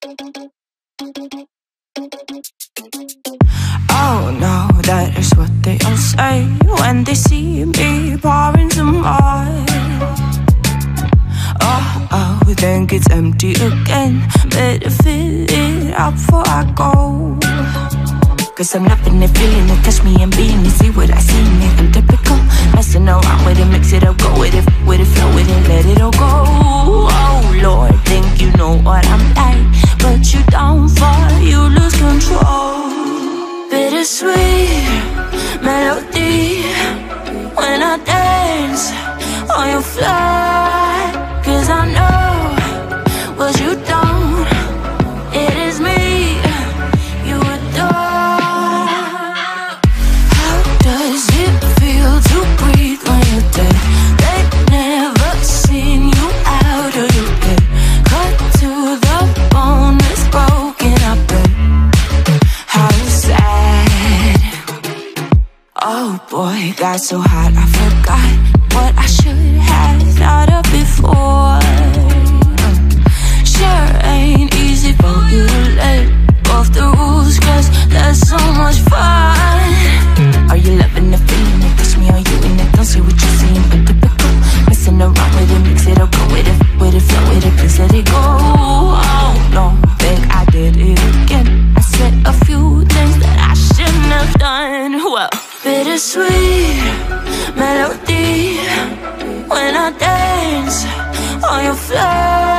Oh no, that is what they all say when they see me pouring some wine. Oh, oh, think it's empty again. Better fill it up before I go. Cause I'm loving it, feeling it, touch me and being it. See what I see in I'm typical. Messing around with it, mix it up, go with it, with it, flow with it, Cause I know what you don't. It is me you adore. How does it feel to breathe when you're dead? They never seen you out of your bed. Cut to the bone, it's broken. I. How sad. Oh boy, got so hot I forgot what I should bittersweet melody when I dance on your fly.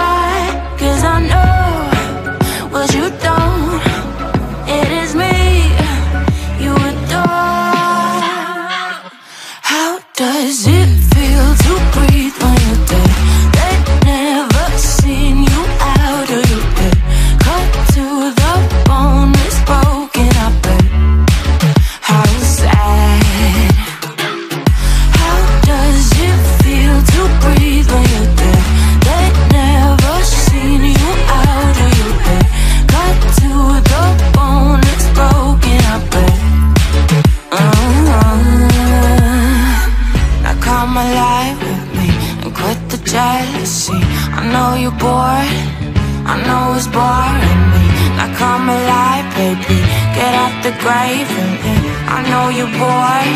Alive with me and quit the jealousy. I know you're bored. I know it's boring me. Now come alive, baby. Get out the grave and me. I know you're bored.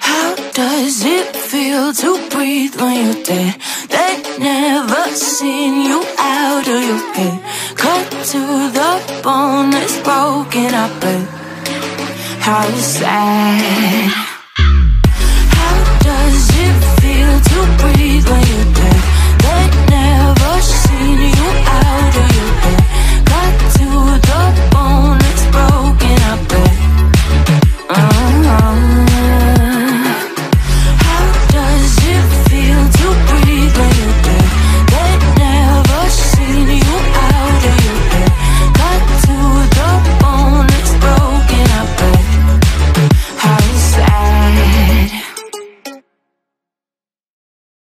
How does it feel to breathe when you're dead? They never seen you out of your bed. Cut to the bone, it's broken. I bet. How sad. Eh?